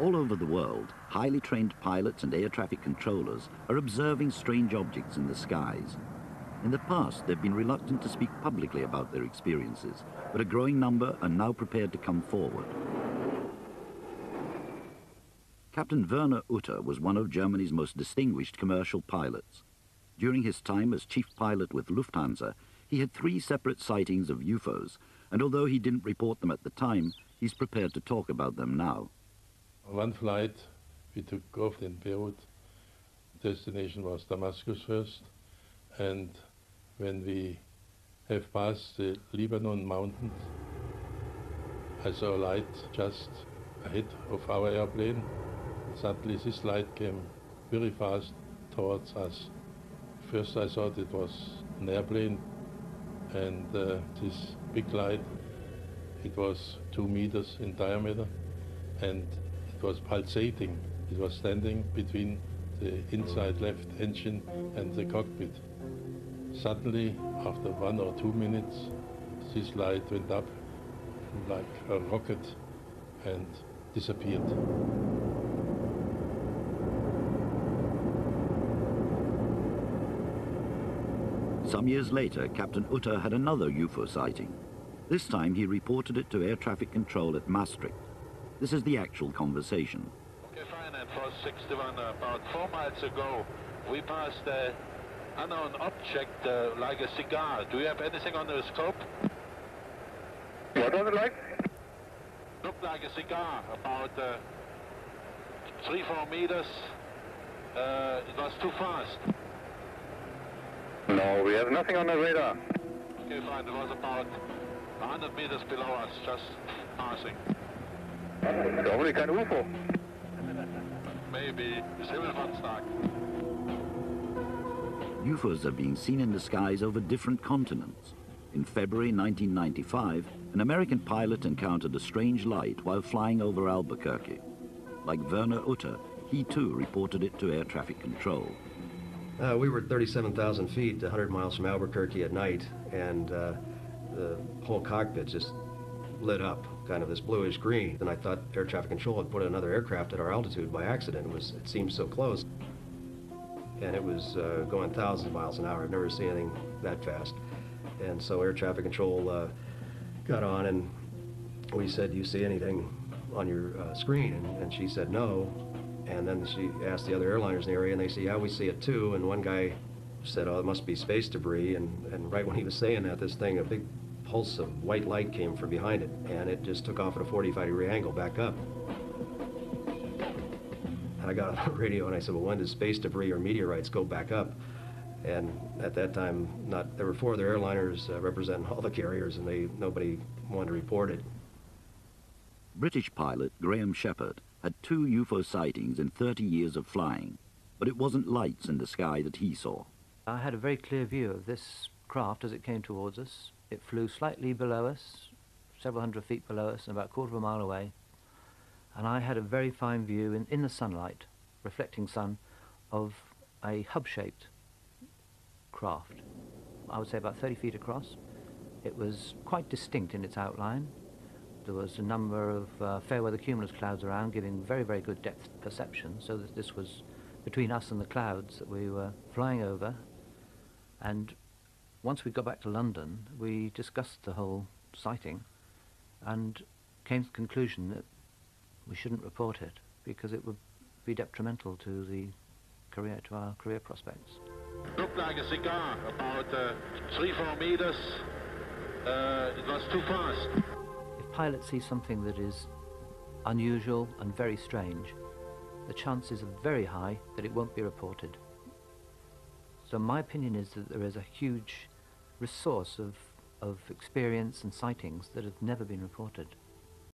All over the world, highly trained pilots and air traffic controllers are observing strange objects in the skies. In the past, they've been reluctant to speak publicly about their experiences, but a growing number are now prepared to come forward. Captain Werner Utter was one of Germany's most distinguished commercial pilots. During his time as chief pilot with Lufthansa, he had three separate sightings of UFOs, and although he didn't report them at the time, he's prepared to talk about them now. One flight, we took off in Beirut. Destination was Damascus first, and when we have passed the Lebanon mountains, I saw a light just ahead of our airplane. Suddenly this light came very fast towards us. First I thought it was an airplane and uh, this big light, it was two meters in diameter and it was pulsating. It was standing between the inside left engine and the cockpit. Suddenly, after one or two minutes, this light went up like a rocket and disappeared. Some years later, Captain Utter had another UFO sighting. This time he reported it to air traffic control at Maastricht. This is the actual conversation. Okay, fine, and for 61, about four miles ago, we passed an unknown object uh, like a cigar. Do you have anything on the scope? What was it like? Looked like a cigar, about uh, three, four meters. Uh, it was too fast. No, we have nothing on the radar. Okay, fine, it was about 100 meters below us, just passing. Hoffentlich kein UFO. Maybe Silberstag. UFOs are being seen in the skies over different continents. In February 1995, an American pilot encountered a strange light while flying over Albuquerque. Like Werner Utter, he too reported it to air traffic control. Uh, we were 37,000 feet, 100 miles from Albuquerque at night, and uh, the whole cockpit just lit up, kind of this bluish green. And I thought air traffic control had put another aircraft at our altitude by accident. It was it seemed so close, and it was uh, going thousands of miles an hour. I've never seen anything that fast. And so air traffic control uh, got on, and we said, "Do you see anything on your uh, screen?" And, and she said, "No." And then she asked the other airliners in the area, and they said, yeah, we see it too. And one guy said, oh, it must be space debris. And, and right when he was saying that, this thing, a big pulse of white light came from behind it, and it just took off at a 45 degree angle back up. And I got on the radio and I said, well, when does space debris or meteorites go back up? And at that time, not there were four other airliners uh, representing all the carriers, and they nobody wanted to report it. British pilot Graham Sheppard had two UFO sightings in 30 years of flying, but it wasn't lights in the sky that he saw. I had a very clear view of this craft as it came towards us. It flew slightly below us, several hundred feet below us, and about a quarter of a mile away. And I had a very fine view in, in the sunlight, reflecting sun, of a hub-shaped craft. I would say about 30 feet across. It was quite distinct in its outline. There was a number of uh, fair weather cumulus clouds around, giving very, very good depth perception, so that this was between us and the clouds that we were flying over. And once we got back to London, we discussed the whole sighting and came to the conclusion that we shouldn't report it because it would be detrimental to the career, to our career prospects. Looked like a cigar, about uh, three, four meters. Uh, it was too fast. If pilots see something that is unusual and very strange, the chances are very high that it won't be reported. So my opinion is that there is a huge resource of, of experience and sightings that have never been reported.